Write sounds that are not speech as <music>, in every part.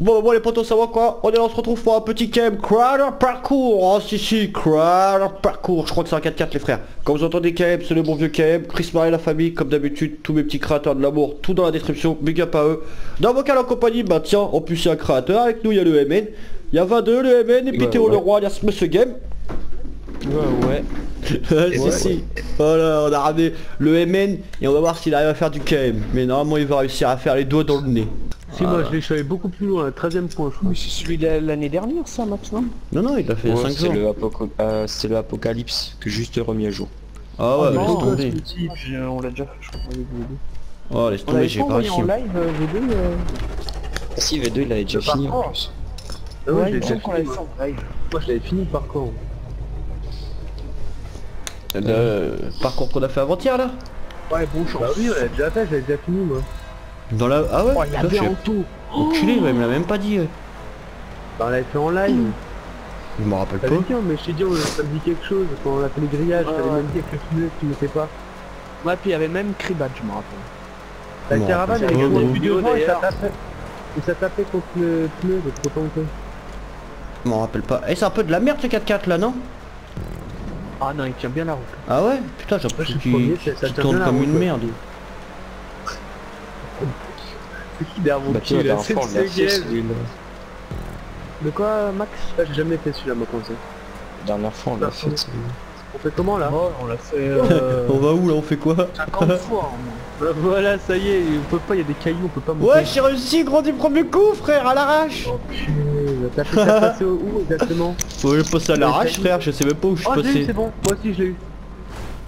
Bon, bon les potos, ça va quoi On est là, on se retrouve pour un petit game Crowder Parcours Oh si si, Crowder Parcours Je crois que c'est un 4-4 les frères. Comme vous entendez KM, c'est le bon vieux KM, Chris Marie la famille, comme d'habitude, tous mes petits créateurs de l'amour, tout dans la description, big up à eux. Dans vocal en compagnie, bah tiens, en plus il y a un créateur, avec nous il y a le MN, il y a 22, le MN, et puis Théo le roi, alias Monsieur Game. Ouais, ouais. <laughs> Ouais, si, si. Voilà, on a ramené le MN et on va voir s'il arrive à faire du KM. Mais normalement il va réussir à faire les doigts dans le nez. Si moi je l'ai allé beaucoup plus loin, 13ème point je crois. Mais c'est celui de l'année dernière ça Max non Non, non, il a fait Ouais, 5 c'est jours. le, apoco- euh, le Apocalypse que juste remis à jour. Ah ouais, Oh, non, laisse tomber. J'ai- On l'a déjà fait je crois avec vous. Oh, laisse On tomber, j'ai pas réussi. en live euh, V2 euh... Ah si, V2 il avait déjà Le fini en plus. Ah ouais, Ouais, je qu'on l'avait fait en live. Moi, je l'avais fini par contre. Le parcours qu'on a fait avant-hier là Ouais bon chance. Bah oui, on l'a déjà fait, je l'avais déjà fini moi. Dans la... Ah ouais Oh il y a putain, bien j'ai- auto Enculé, ouais, il me l'a même pas dit. ouais. Bah on l'avait fait en live. Je me rappelle pas. dit, mais je t'ai dit, on- ça me dit quelque chose. Quand on a fait les grillages, Ouais, t'avais ouais. même dit avec le pneu que tu mettais pas. Ouais puis il y avait même Cribad je me rappelle. La Bon, caravane, elle est le devant et ça tapait. Et ça tapait contre le pneu, donc faut pas monter. Je m'en rappelle pas. Eh, c'est un peu de la merde ce 4x4 là, non? Ah non il tient bien la route. Ah ouais? Putain, j'ai l'impression qu'il tourne bien la comme une ouais. merde. C'est qui derrière mon Bah cul là C'est. De quoi Max Ah, J'ai jamais fait celui-là moi comme ça. La dernière fois on l'a fait. On fait comment là Oh on l'a fait euh... <laughs> On va où là On fait quoi <laughs> 50 fois. hein. Voilà, ça y est, on peut pas, il y a des cailloux, on peut pas monter. Ouais, j'ai réussi, gros du premier coup, frère, à l'arrache Oh putain, t'as fait ça passer où exactement <laughs> Ouais, je passe à l'arrache, frère, je sais même pas où je suis Oh, passé. c'est bon, moi aussi je l'ai eu.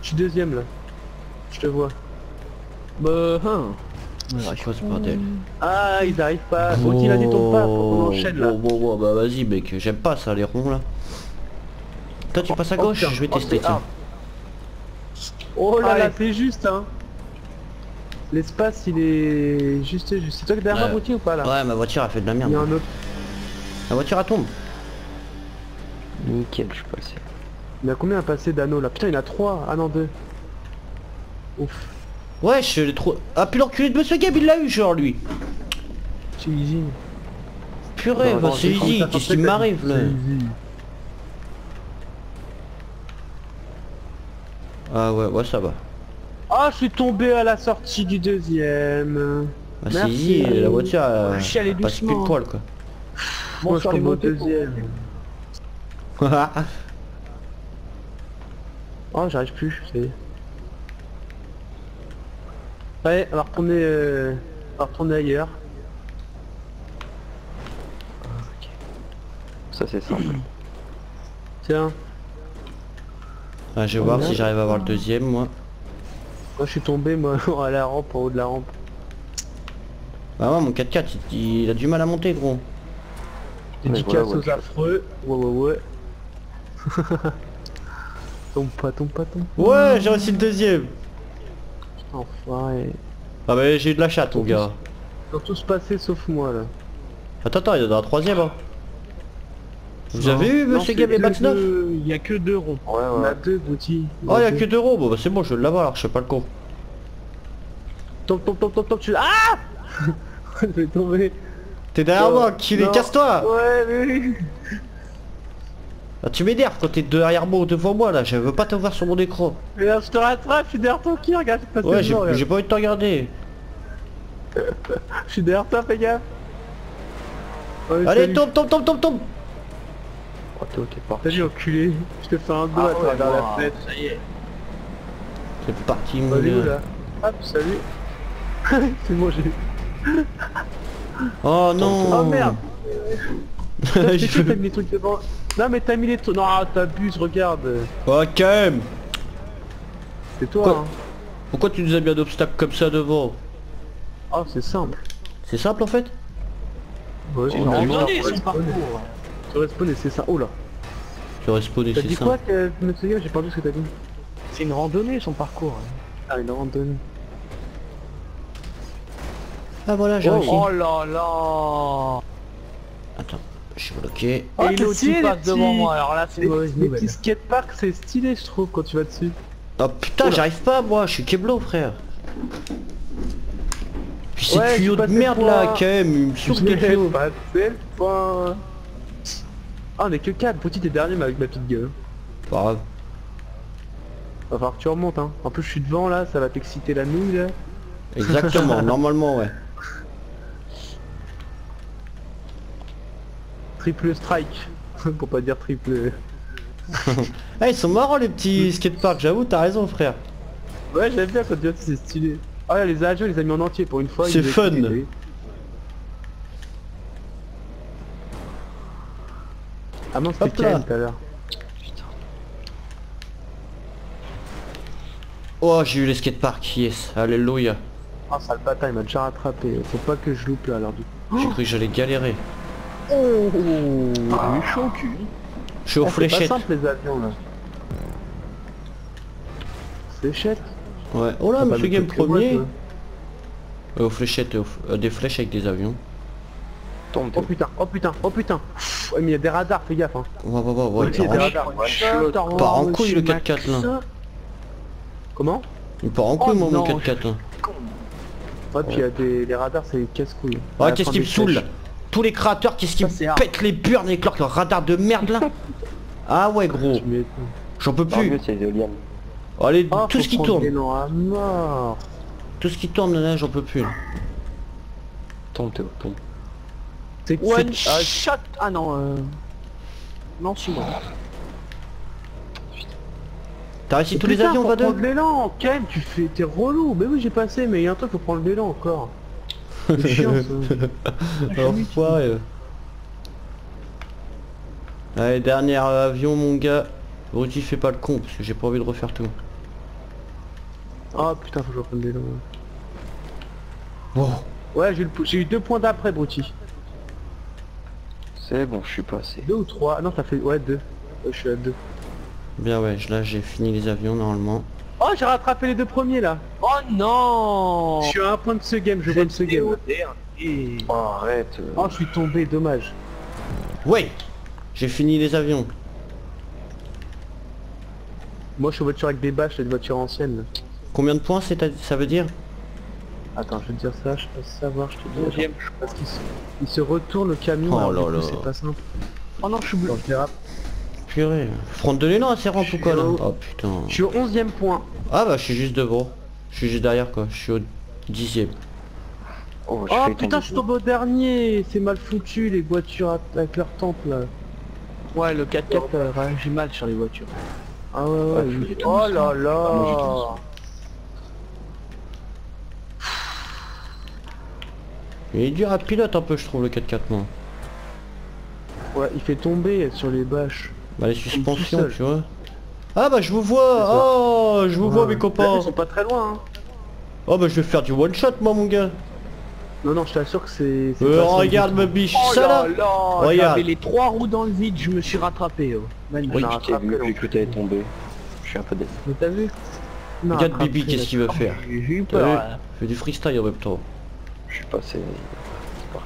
Je suis deuxième là. Je te vois. Bah hein. C'est quoi ce bordel Ah, ils arrivent pas. Oh, il a dit ton pas, faut qu'on enchaîne là. Bon, bon, bon, bah vas-y, mec, j'aime pas ça, les ronds là. Toi, tu passes à Oh, gauche, je vais Oh, tester, tiens. Oh là là, Allez. c'est juste hein. L'espace il est juste juste. C'est toi qui derrière Ouais. ma routier ou pas là Ouais, ma voiture a fait de la Il y a merde. un autre. La voiture elle tombe. Nickel, je suis passé. Il y a combien à passer d'anneaux là? Putain, il y en a trois. Ah non, deux. Ouf. Ouais, je l'ai trop... Ah, puis l'enculé de Monsieur Gab, il l'a eu, genre, lui. C'est easy. Purée, bah, c'est easy, qu'est-ce qui m'arrive, là c'est easy. Ah ouais, ouais, ça va. Ah, je suis tombé à la sortie du deuxième. Bah, c'est Merci. easy, la voiture, Je elle suis allé passe pile doucement. poil, quoi. Moi, je tombe au deuxième. Oh, <laughs> j'arrive plus. Ouais, on va retourner, euh, on va retourner ailleurs. Ça c'est simple. <clears throat> Tiens, Ah, je vais voir si j'arrive à avoir le deuxième, moi. moi je suis tombé, moi, <laughs> à la rampe, en haut de la rampe. Bah ouais, mon 4x4, il, il a du mal à monter, gros. Dédicace voilà, aux affreux. Ouais, ouais, ouais. <laughs> tombe pas, tombe pas, tombe pas. Ouais, j'ai réussi le deuxième. Enfoiré. Ah bah j'ai eu de la chatte, mon gars. Ils ont tous passé sauf moi, là. Attends, attends, il y en a un troisième, hein. Vous avez eu, monsieur Gab et Max 9 Euh, Il y a que deux ronds. Ouais On a deux, Bouti. Oh, il y a que deux ronds, bon bah c'est bon, je vais l'avoir alors, je sais pas le con. Tombe, tombe, tombe, tombe, tombe, tu... Ah <laughs> Je vais tomber. T'es derrière Oh, moi, qu'il est, non. casse-toi Ouais, mais oui. Ah, Tu m'énerves quand t'es derrière moi ou devant moi là, je veux pas te voir sur mon écran. Mais là, je te rattrape, je suis derrière toi qui regarde, passé Ouais, j'ai regarde. j'ai pas envie de te regarder. <laughs> Je suis derrière toi, fais gaffe. Ouais, Allez, salut. tombe, tombe, tombe, tombe, tombe Oh, t'es t'es parti. Salut, enculé. Je te fais un dos à travers la fenêtre. Ça y est. C'est parti, mon Salut, gars. là. Hop, salut. <laughs> C'est bon, j'ai... Oh non Oh merde J'ai fait les trucs devant? Non, mais t'as mis les trucs... Non, t'abuses, regarde. Oh, quand même C'est toi, Quoi hein. Pourquoi tu nous as mis un obstacle comme ça devant Oh, c'est simple. C'est simple en fait Ouais, C'est une normalement, randonnée tu son parcours. Tu respawn et c'est ça. Oh là. Tu aurais spawné, T'as c'est dit ça. quoi, que... J'ai pas entendu ce que t'as dit. C'est une randonnée son parcours. Ah, une randonnée. Ah voilà, j'ai Oh, réussi. Oh là là Attends, je suis bloqué. Oh, Et t'es l'autre qui les passe devant petits- moi, alors là c'est Les, mauvaise les nouvelle. petits skateparks, c'est stylé, je trouve, quand tu vas dessus. Oh putain, j'arrive pas moi, je suis Keblo frère. Puis ces Ouais, tuyaux de merde là, quand même, le <laughs> point. Ah, on est que 4. Petit t'es dernier, mais avec ma petite gueule. Pas grave. Va falloir que tu remontes, hein. En plus, je suis devant là, ça va t'exciter la nouille là. Exactement, <laughs> normalement ouais. Triple strike. <laughs> Pour pas dire triple. <laughs> Ah ils sont marrants les petits skateparks, j'avoue t'as raison frère. Ouais, j'aime bien quand tu c'est stylé. Ah, ouais, les avions, les a mis en entier pour une fois. C'est les- fun. Ah non, c'était là. Ken tout à l'heure. Oh j'ai eu les skateparks, yes, alléluia. Ah, sale bâtard, il m'a déjà rattrapé. Faut pas que je loupe là alors du coup. J'ai cru que j'allais galérer. Oh, Ah, chaud au cul. Je suis aux Ah, c'est pas fléchettes. simple les avions là. Fléchettes Ouais. Oh là, monsieur Game premier. toi. Euh, aux fléchettes, aux f- euh, des flèches avec des avions. Tombe, Oh putain, oh putain, oh putain Pff, Ouais mais il y a des radars, fais gaffe hein Ouais, ouais, ouais, ouais, il y a des il radars. part en couille le 4x4 là. Comment? Il part en Oh couille moi mon non, 4x4 là. Ouais puis il y a des les radars c'est casse-couilles. À Ouais, la qu'est-ce qui me saoule Tous les créateurs, qu'est-ce qui Ça, c'est me hard. pète les burnes avec leur radar de merde là <laughs> Ah ouais gros, j'en peux plus. c'est les éoliennes. Allez, Ah, tout ce qui tourne, mort tout ce qui tourne là, j'en peux plus. Tombe, Théo, tombe. One ah, shot Ah non, euh... Non, c'est moi. T'as réussi tous les avions, va deux prendre l'élan Ken, tu fais... T'es relou Mais oui j'ai passé, mais il y a un truc, faut prendre l'élan encore. C'est chiant ça. <laughs> Enfoiré. euh. Allez, dernier avion mon gars. Rudy fais pas le con parce que j'ai pas envie de refaire tout. Ah putain, faut que je reprenne l'élan. Oh. Ouais, j'ai eu, le- j'ai eu deux points d'après, Brutti. C'est bon, je suis passé. Deux ou trois Non, t'as fait... Ouais, deux. Ouais, je suis à deux. Bien ouais, là j'ai fini les avions normalement. Oh, j'ai rattrapé les deux premiers là Oh non Je suis à un point de ce game, je gagne ce game. Et... Oh, arrête. euh. Oh, je suis tombé, dommage. Ouais J'ai fini les avions. Moi, je suis en voiture avec des bâches, c'est une voiture ancienne. là. Combien de points c'est à- ça veut dire? Attends, je vais te dire ça, je peux savoir, je te dis. Parce qu'il se... il se retourne le camion, Oh là là. c'est pas simple. Oh non, je suis bleu. Purée. Prendre de l'élan à ces rampes ou quoi là. Oh putain. Je suis au 11ème point. Ah bah je suis juste devant. Je suis juste derrière quoi. Je suis au dixième. Oh, je Oh putain, je suis tombé au dernier C'est mal foutu, les voitures avec leur temple là. Ouais, le 4x4 euh, réagit mal sur les voitures. Ah ouais, ouais. Je oh là là j'ai Il est dur à pilote un peu je trouve le 4x4 moi. Ouais, il fait tomber sur les bâches. Bah les suspensions tu vois. Ah bah je vous vois Oh je vous vois mes copains Ils sont pas très loin hein. Oh bah je vais faire du one shot moi mon gars Non, non, je t'assure que c'est... c'est Euh, Regarde ma biche Oh ça là là Regarde. J'avais les trois roues dans le vide, je me suis rattrapé. Oh. Magnifique. Oui, je t'ai rattrapé, vu, là. vu que t'avais tombé. Je suis un peu déçu. Mais t'as vu Non, Regarde Bibi qu'est-ce qu'il veut faire J'ai eu peur. là. Fait du freestyle en même temps. Je suis passé.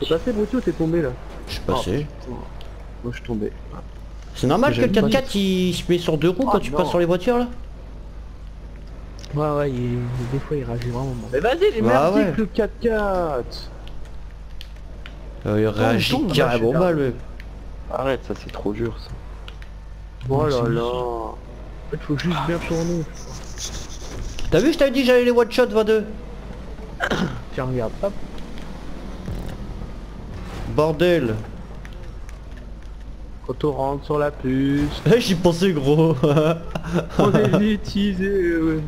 T'es passé Brutti ou t'es tombé là? Je suis passé. Moi je suis tombé. C'est normal que le J'aime pas 4x4 il se met sur deux roues Oh quand tu non. passes sur les voitures là Ouais, ouais, il- des fois il réagit vraiment mal. Mais vas-y les Bah merdiques ouais. le 4x4 euh, Il réagit bah, carrément mal ouais. Arrête, ça c'est trop dur ça. Oh là là Il faut juste bien tourner. T'as vu je t'avais dit que j'allais les one shot 22 Tiens regarde, hop Bordel Quand on rentre sur la puce, <laughs> J'y pensais gros <laughs> on est bêtisé, ouais.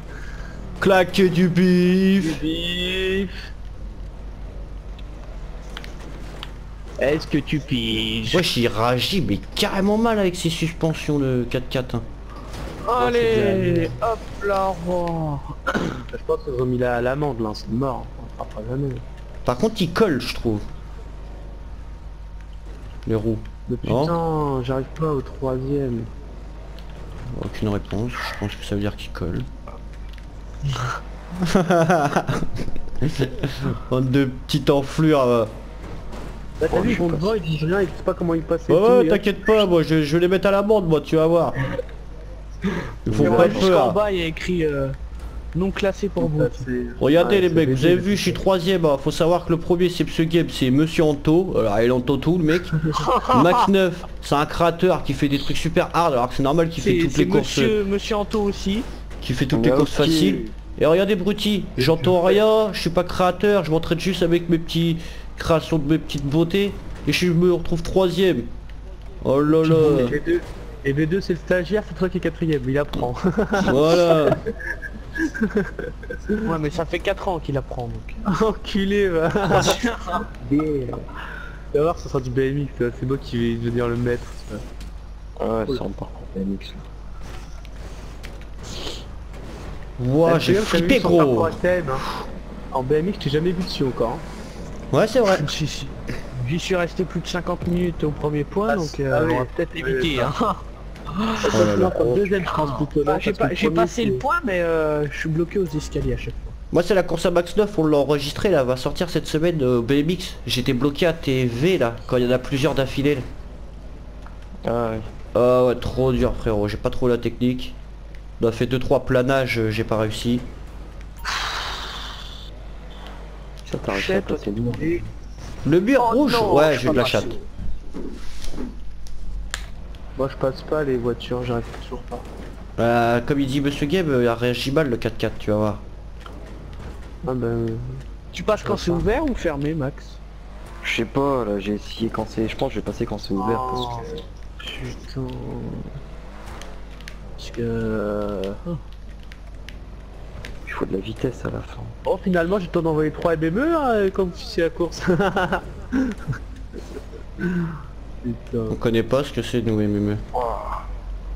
Claquer du bif Du bif Est-ce que tu piges? Wesh il réagit mais carrément mal avec ses suspensions le 4x4 hein. Allez Hop là oh. <coughs> Je pense qu'ils ont mis la- l'amende là, c'est mort. On pas jamais. Par contre il colle je trouve. Les roues. Mais putain, j'arrive pas au troisième. Aucune réponse, je pense que ça veut dire qu'il colle. <laughs> Bande de petites enflures. euh. Là, t'as Oh, vu, ils disent rien, ils disent pas comment ils passent et Ouais, t'inquiète pas, moi je, je vais les mettre à l'amende moi, tu vas voir. <laughs> Et pas peur. bas il a écrit euh, Non classé pour vous. Regardez Ouais, les mecs, vous avez vu, je suis troisième. hein. Faut savoir que le premier c'est ce game, c'est Monsieur Anto. Alors il entend tout le mec. <laughs> Mac 9, c'est un créateur qui fait des trucs super hard alors que c'est normal qu'il fait toutes les courses. monsieur, monsieur Anto aussi. Qui fait toutes les courses faciles. Et regardez Bruti, j'entends rien, je suis pas créateur, je m'entraîne juste avec mes petits créations de mes petites beautés. Et je me retrouve troisième. Oh là Et là. V2, et V2 c'est le stagiaire, c'est toi qui est quatrième, il apprend. Voilà. <laughs> <laughs> Ouais mais ça fait 4 ans qu'il apprend donc. <laughs> Enculé va <laughs> Tu vas voir, ça sera du BMX, c'est moi qui vais devenir le maître. ça. Ouais, c'est en parcours BMX. là. Ouah, Ah, j'ai flippé gros. à thème, hein. En BMX, t'ai jamais vu dessus encore. hein. Ouais c'est vrai. J'y suis resté plus de 50 minutes au premier point Ah, donc euh, ah on va peut-être éviter. Hein. Oh deuxième. Bah, j'ai passé le point mais euh, je suis bloqué aux escaliers à chaque fois. Moi c'est la course à max 9, on l'a enregistré là, va sortir cette semaine euh, au BMX. J'étais bloqué à TV là, quand il y en a plusieurs d'affilée. là. Ah ouais. Ah ouais, trop dur frérot, j'ai pas trop la technique. On a fait 2-3 planages, euh, j'ai pas réussi. Ça à le mur. Oh rouge non, Ouais, je j'ai eu de la chatte. Moi je passe pas les voitures, j'arrive toujours pas. Euh, comme il dit Monsieur Game, euh, il a réagi mal le 4x4, tu vas voir. Ah ben... Tu passes quand c'est ouvert ou fermé Max? Je sais pas, là, j'ai essayé quand c'est... Je pense que je vais passer quand c'est ouvert parce Oh, que... Putain. Parce que... euh, Il faut de la vitesse à la fin. Oh finalement j'ai le temps d'envoyer 3 BME hein, quand vous finissez la course. <laughs> Putain. On connaît pas ce que c'est nous MME.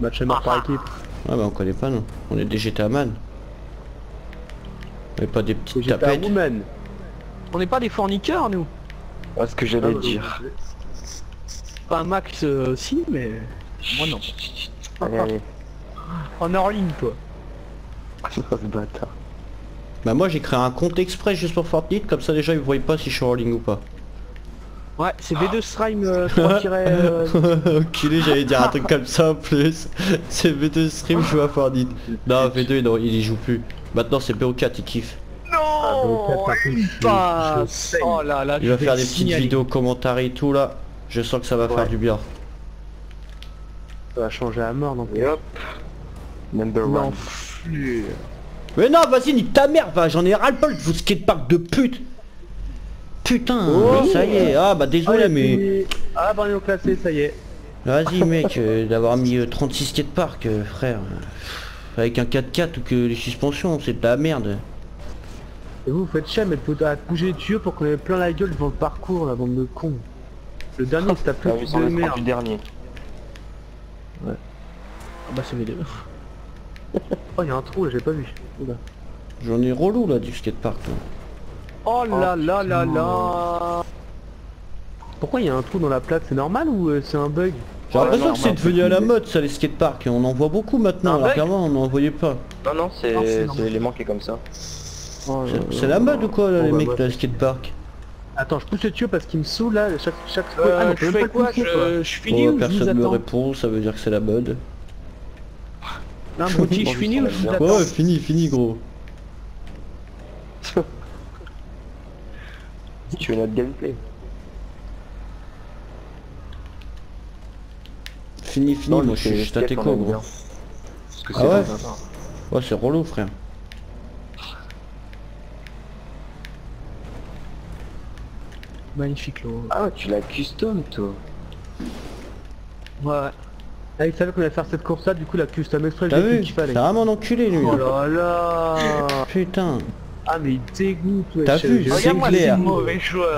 Match à mort par équipe. Ouais bah on connaît pas non. On est des GTA man. On est pas des petites un tapettes. woman. On n'est pas des fourniqueurs nous. Ah, ce que j'allais dire. Pas un Max euh, si mais... Moi non. Allez, allez. En hors ligne toi. ce bâtard. Bah moi j'ai créé un compte exprès juste pour Fortnite, comme ça gens ils voient pas si je suis en ligne ou pas. Ouais, c'est V2 Strime euh, 3 <laughs> euh, Enculé, j'allais dire un truc comme ça en plus. <laughs> C'est V2 stream, je joue à Fortnite. Non, V2 non, il y joue plus. Maintenant c'est BO4, il kiffe. Non par contre, Il je- passe je saigne. Oh là là, Il je va vais faire des petites vidéos commentaires et tout là. Je sens que ça va Ouais. faire du bien. Ça va changer à mort donc. Et hop. Number one. Mais non, vas-y, nique ta mère, va, j'en ai ras le bol de vous skatepark de pute. Putain, Oh. ça y est, ah bah Ah, désolé mais... Ah bah on est au classé, ça y est. Vas-y mec, euh, d'avoir mis euh, 36 skateparks, euh, frère. Avec un 4x4 ou que les suspensions, c'est de la merde. Et vous, vous faites chier, mais faut à bouger les tuyaux pour qu'on ait plein la gueule devant le parcours, la bande de cons. Le dernier, c'est ta Ah, plus de merde. du dernier. Ah bah c'est V2. Oh, il y a un trou, là, j'ai pas vu. J'en ai relou là du skatepark. toi. Oh là là là là Pourquoi il y a un trou dans la plaque C'est normal ou euh, c'est un bug J'ai l'impression que c'est mais devenu à la c'est- mode ça les skateparks, on en voit beaucoup maintenant, alors qu'avant on n'en voyait pas. Non, non, c'est l'élément qui est comme ça. Oh, C'est- là C'est là. la mode ou quoi là, les bah, mecs de skatepark Attends, je pousse le tuyau parce qu'il me saoule là, chaque, chaque fois. euh, non, Je fais quoi je, je finis Oh, ou je vous Personne me attends répond, ça veut dire que c'est la mode. Non, Brutti, je <laughs> finis ou je vous attends Ouais, fini, fini gros. Tu veux notre gameplay Fini, fini, Non, moi je suis à gros. bien. Parce que Ah c'est ouais Ouais, c'est relou frère. Magnifique l'eau. Ah ouais, tu l'as custom toi. Ouais. Ah, il savait qu'on allait faire cette course là, du coup la custom express, T'as j'ai vu qu'il C'est fallait. vraiment un enculé lui. Oh là là Putain. Ah mais il dégoûte, wesh. T'as vu, J'ai- c'est clair.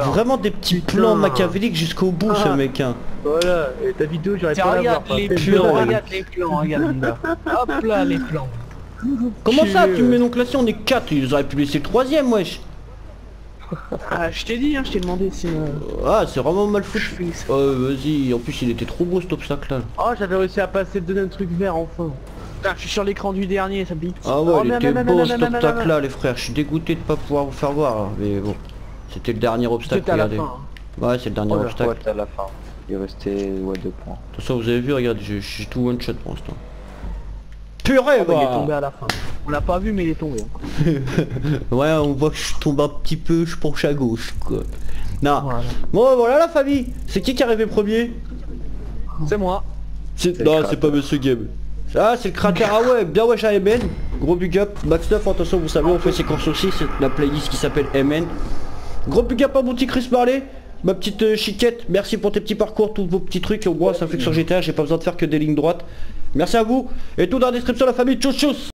Vraiment des petits Putain. plans machiavéliques jusqu'au bout ce Ah. mec hein. Voilà, et ta vidéo j'aurais pas regarde les plans, regarde les plans, regarde. Hop là les plans. Comment ça tu me mets non classé on est 4, ils auraient pu laisser le troisième wesh. Ah, je t'ai dit, hein, je t'ai demandé si... euh, Ah c'est vraiment mal je foutu. Oh vas-y, en plus il était trop beau cet obstacle là. Oh j'avais réussi à passer le deuxième truc vert enfin. Putain, je suis sur l'écran du dernier, ça bite. Ah ouais Oh, il était beau cet obstacle là les frères, je suis dégoûté de pas pouvoir vous faire voir là. mais bon. C'était le dernier obstacle, C'était à la regardez. fin. hein. Ouais c'est le dernier Oh obstacle. Ouais, t'es à la fin. Il restait ouais, deux points. De toute façon vous avez vu, regarde, j'ai j'ai tout one shot pour l'instant. Purée, Ah bah, il est tombé à la fin. On l'a pas vu mais il est tombé. hein. <laughs> Ouais, on voit que je tombe un petit peu, je penche à gauche, quoi. Non. Voilà. Bon, voilà la famille. C'est qui qui est arrivé premier? C'est moi. Non, c'est pas Monsieur Game. Ah, c'est le cratère. Ah ouais, bien wesh à MN. Gros big up. Max 9, attention, vous savez, on fait ses courses aussi. C'est la playlist qui s'appelle MN. Gros big up à mon petit Chris Marley. Ma petite euh, chiquette, merci pour tes petits parcours, tous vos petits trucs. Au moins, ça fait que sur GTA, j'ai pas besoin de faire que des lignes droites. Merci à vous. Et tout dans la description, la famille. Tchuss tchuss